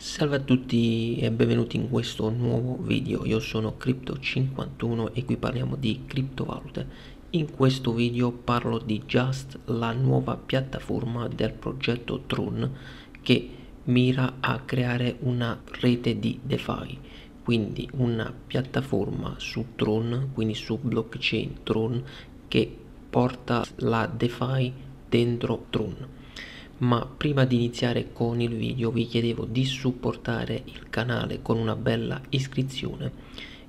Salve a tutti e benvenuti in questo nuovo video, io sono Crypto51 e qui parliamo di criptovalute. In questo video parlo di Just, la nuova piattaforma del progetto Tron che mira a creare una rete di DeFi, quindi una piattaforma su Tron, quindi su blockchain Tron che porta la DeFi dentro Tron ma prima di iniziare con il video vi chiedevo di supportare il canale con una bella iscrizione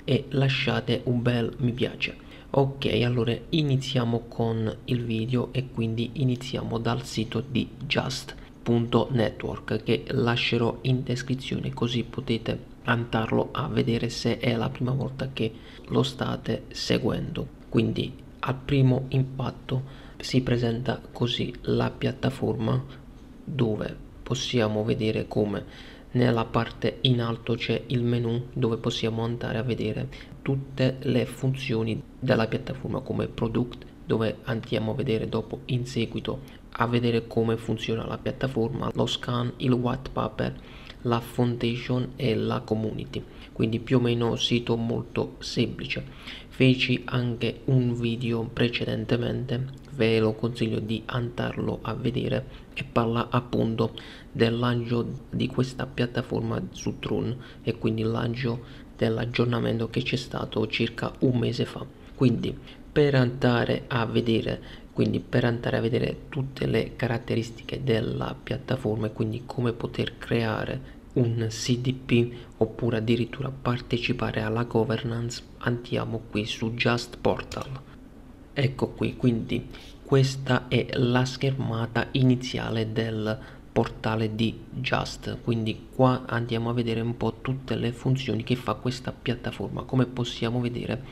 e lasciate un bel mi piace. Ok allora iniziamo con il video e quindi iniziamo dal sito di just.network che lascerò in descrizione così potete andarlo a vedere se è la prima volta che lo state seguendo. Quindi al primo impatto si presenta così la piattaforma dove possiamo vedere come nella parte in alto c'è il menu dove possiamo andare a vedere tutte le funzioni della piattaforma come product dove andiamo a vedere dopo in seguito a vedere come funziona la piattaforma lo scan il white paper la foundation e la community. Quindi più o meno sito molto semplice. Feci anche un video precedentemente ve lo consiglio di andarlo a vedere e parla appunto del lancio di questa piattaforma su Tron e quindi il lancio dell'aggiornamento che c'è stato circa un mese fa. Quindi per andare a vedere quindi per andare a vedere tutte le caratteristiche della piattaforma e quindi come poter creare un CDP oppure addirittura partecipare alla governance andiamo qui su Just Portal ecco qui quindi questa è la schermata iniziale del portale di Just. Quindi qua andiamo a vedere un po' tutte le funzioni che fa questa piattaforma. Come possiamo vedere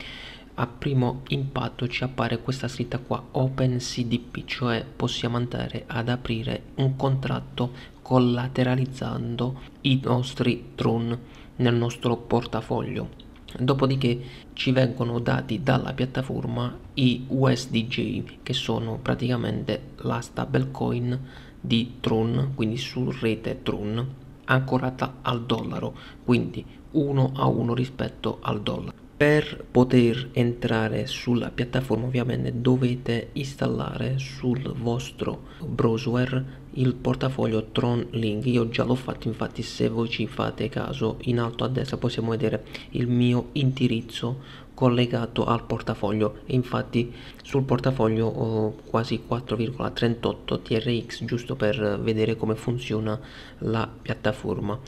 a primo impatto ci appare questa scritta qua OpenCDP cioè possiamo andare ad aprire un contratto collateralizzando i nostri Tron nel nostro portafoglio. Dopodiché ci vengono dati dalla piattaforma i USDJ che sono praticamente la stablecoin di Tron quindi su rete Tron ancorata al dollaro quindi uno a uno rispetto al dollaro per poter entrare sulla piattaforma ovviamente dovete installare sul vostro browser il portafoglio Tron Link io già l'ho fatto infatti se voi ci fate caso in alto a destra possiamo vedere il mio indirizzo collegato al portafoglio. Infatti sul portafoglio ho quasi 4,38 TRX giusto per vedere come funziona la piattaforma.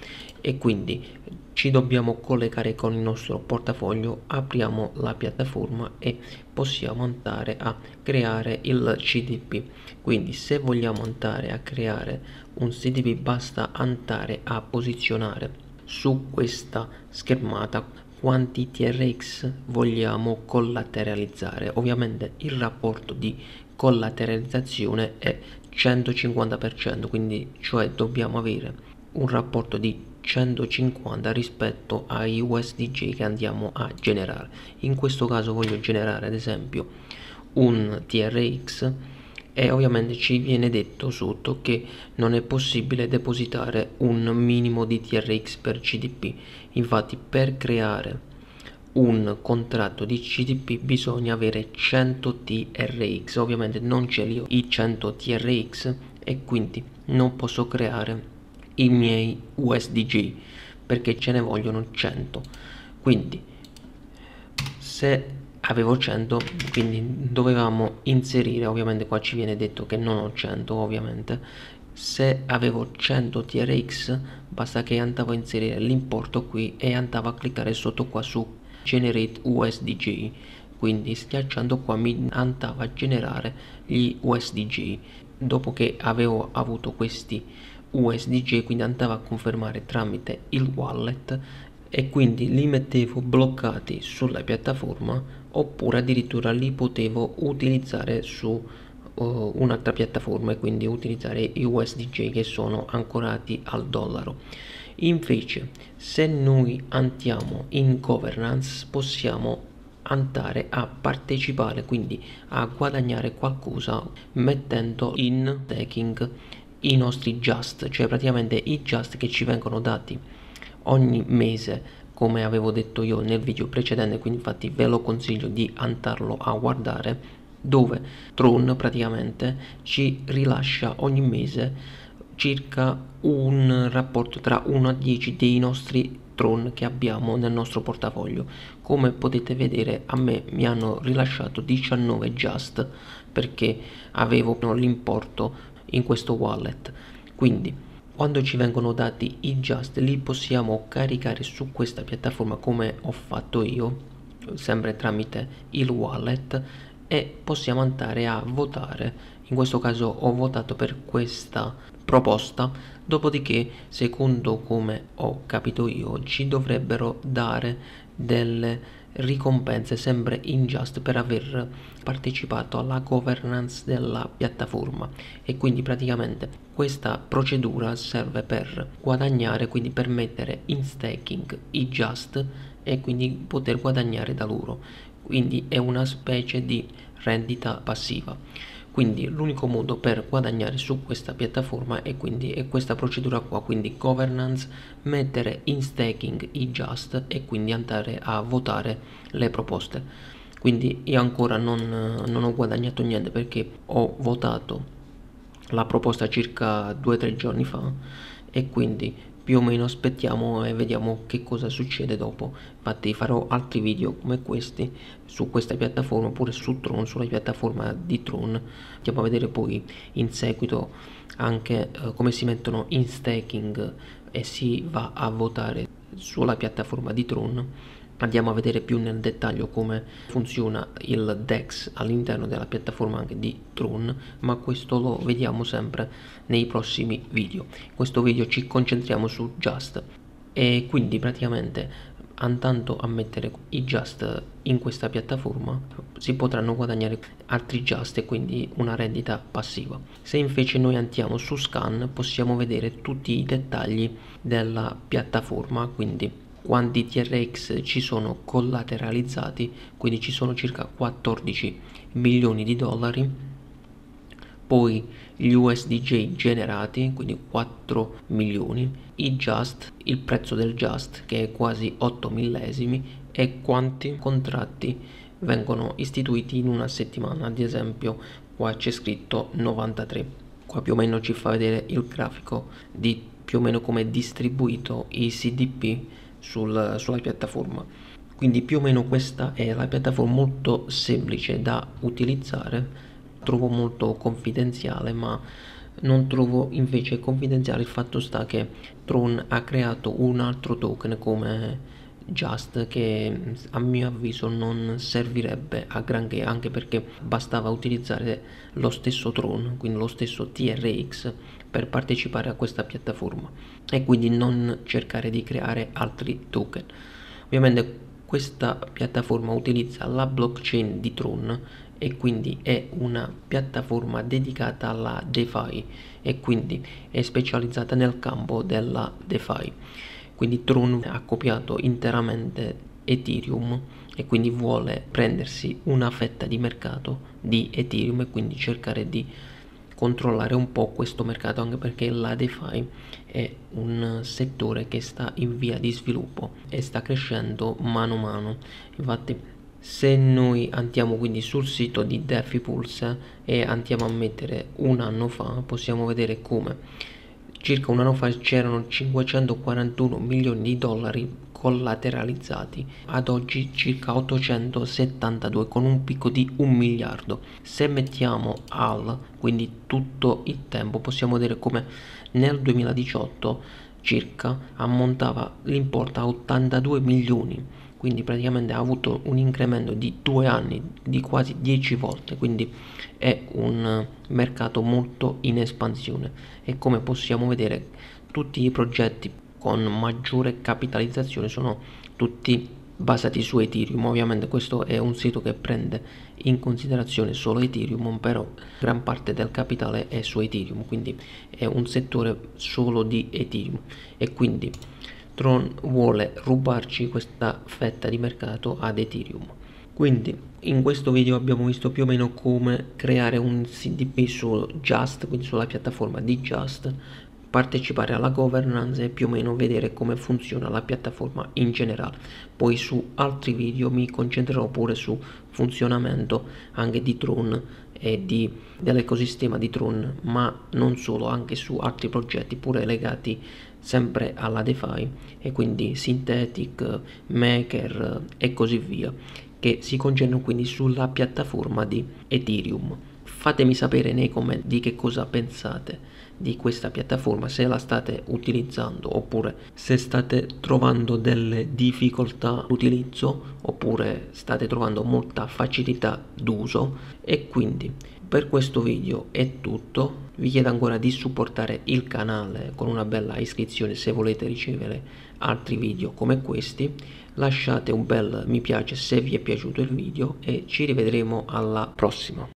E quindi ci dobbiamo collegare con il nostro portafoglio apriamo la piattaforma e possiamo andare a creare il CDP quindi se vogliamo andare a creare un CDP basta andare a posizionare su questa schermata quanti TRX vogliamo collateralizzare. Ovviamente il rapporto di collateralizzazione è 150% quindi cioè dobbiamo avere un rapporto di 150 rispetto ai USDJ che andiamo a generare. In questo caso voglio generare ad esempio un TRX e ovviamente ci viene detto sotto che non è possibile depositare un minimo di TRX per CDP infatti per creare un contratto di CDP bisogna avere 100 TRX ovviamente non ce li ho i 100 TRX e quindi non posso creare i miei USDG perché ce ne vogliono 100 quindi se avevo 100 quindi dovevamo inserire ovviamente qua ci viene detto che non ho 100 ovviamente. Se avevo 100 TRX basta che andavo a inserire l'importo qui e andavo a cliccare sotto qua su generate USDG quindi schiacciando qua mi andava a generare gli USDG dopo che avevo avuto questi USDG quindi andava a confermare tramite il wallet e quindi li mettevo bloccati sulla piattaforma oppure addirittura li potevo utilizzare su uh, un'altra piattaforma e quindi utilizzare i USDJ che sono ancorati al dollaro. Invece se noi andiamo in governance possiamo andare a partecipare quindi a guadagnare qualcosa mettendo in staking i nostri just, cioè praticamente i just che ci vengono dati ogni mese come avevo detto io nel video precedente quindi infatti ve lo consiglio di andarlo a guardare dove Tron praticamente ci rilascia ogni mese circa un rapporto tra 1 a 10 dei nostri Tron che abbiamo nel nostro portafoglio. Come potete vedere a me mi hanno rilasciato 19 just perché avevo l'importo in questo wallet. Quindi quando ci vengono dati i just li possiamo caricare su questa piattaforma come ho fatto io sempre tramite il wallet e possiamo andare a votare. In questo caso ho votato per questa proposta dopodiché secondo come ho capito io ci dovrebbero dare delle ricompense sempre in just per aver partecipato alla governance della piattaforma. E quindi praticamente questa procedura serve per guadagnare quindi per mettere in staking i just e quindi poter guadagnare da loro. Quindi è una specie di rendita passiva quindi l'unico modo per guadagnare su questa piattaforma è quindi è questa procedura qua quindi governance mettere in staking i just e quindi andare a votare le proposte. Quindi io ancora non, non ho guadagnato niente perché ho votato la proposta circa 2-3 giorni fa e quindi più o meno aspettiamo e vediamo che cosa succede dopo. Infatti farò altri video come questi su questa piattaforma oppure su Tron sulla piattaforma di Tron. Andiamo a vedere poi in seguito anche eh, come si mettono in staking e si va a votare sulla piattaforma di Tron andiamo a vedere più nel dettaglio come funziona il DEX all'interno della piattaforma anche di Tron ma questo lo vediamo sempre nei prossimi video. In questo video ci concentriamo su Just. E quindi praticamente andando a mettere i Just in questa piattaforma si potranno guadagnare altri Just e quindi una rendita passiva. Se invece noi andiamo su Scan possiamo vedere tutti i dettagli della piattaforma quindi quanti TRX ci sono collateralizzati, quindi ci sono circa 14 milioni di dollari, poi gli USDJ generati, quindi 4 milioni, i Just, il prezzo del Just che è quasi 8 millesimi. E quanti contratti vengono istituiti in una settimana, ad esempio qua c'è scritto 93. Qua più o meno ci fa vedere il grafico di più o meno come è distribuito i CDP sul, sulla piattaforma. Quindi più o meno questa è la piattaforma molto semplice da utilizzare. Trovo molto confidenziale ma non trovo invece confidenziale il fatto sta che Tron ha creato un altro token come Just che a mio avviso non servirebbe a granché anche perché bastava utilizzare lo stesso Tron quindi lo stesso TRX per partecipare a questa piattaforma e quindi non cercare di creare altri token. Ovviamente questa piattaforma utilizza la blockchain di Tron e quindi è una piattaforma dedicata alla DeFi e quindi è specializzata nel campo della DeFi quindi Tron ha copiato interamente Ethereum e quindi vuole prendersi una fetta di mercato di Ethereum e quindi cercare di controllare un po' questo mercato anche perché la DeFi è un settore che sta in via di sviluppo e sta crescendo mano a mano. Infatti se noi andiamo quindi sul sito di DeFi Pulse e andiamo a mettere un anno fa possiamo vedere come circa un anno fa c'erano 541 milioni di dollari collateralizzati. Ad oggi circa 872 con un picco di un miliardo. Se mettiamo al quindi tutto il tempo possiamo vedere come nel 2018 circa ammontava l'importo a 82 milioni quindi praticamente ha avuto un incremento di due anni di quasi 10 volte. Quindi è un mercato molto in espansione. E come possiamo vedere tutti i progetti con maggiore capitalizzazione sono tutti basati su Ethereum. Ovviamente questo è un sito che prende in considerazione solo Ethereum però gran parte del capitale è su Ethereum. Quindi è un settore solo di Ethereum. E quindi Tron vuole rubarci questa fetta di mercato ad Ethereum. Quindi in questo video abbiamo visto più o meno come creare un CDP su Just quindi sulla piattaforma di Just partecipare alla governance e più o meno vedere come funziona la piattaforma in generale. Poi su altri video mi concentrerò pure su funzionamento anche di Tron e di, dell'ecosistema di Tron ma non solo anche su altri progetti pure legati sempre alla DeFi e quindi Synthetic, Maker e così via che si concentrano quindi sulla piattaforma di Ethereum. Fatemi sapere nei commenti di che cosa pensate di questa piattaforma se la state utilizzando oppure se state trovando delle difficoltà d'utilizzo oppure state trovando molta facilità d'uso. E quindi per questo video è tutto. Vi chiedo ancora di supportare il canale con una bella iscrizione se volete ricevere altri video come questi. Lasciate un bel mi piace se vi è piaciuto il video e ci rivedremo alla prossima